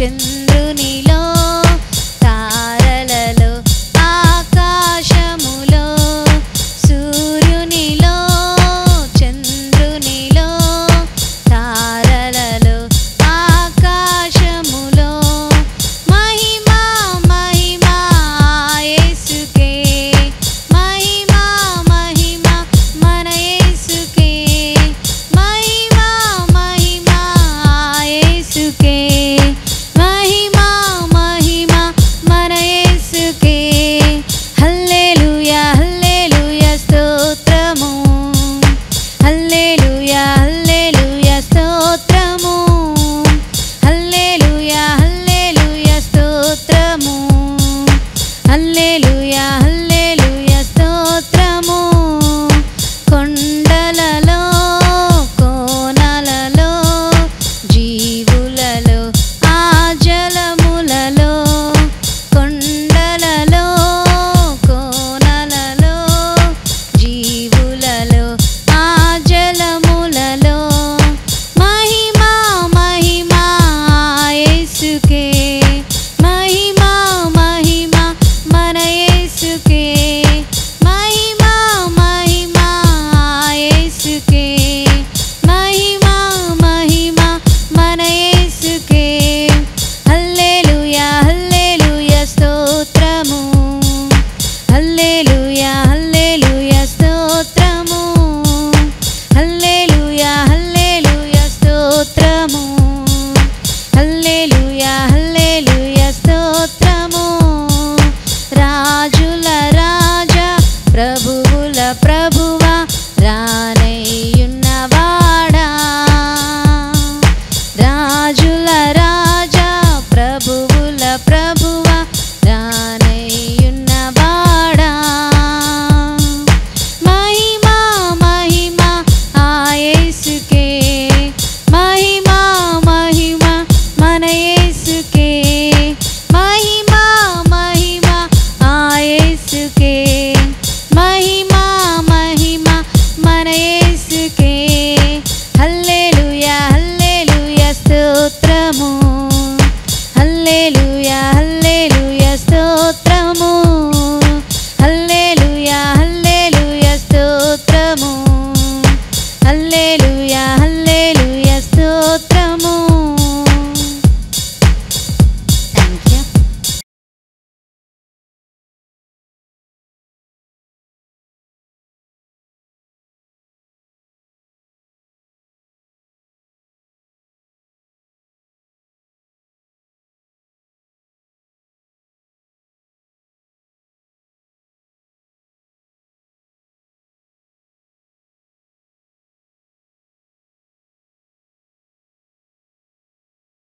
questions. Mann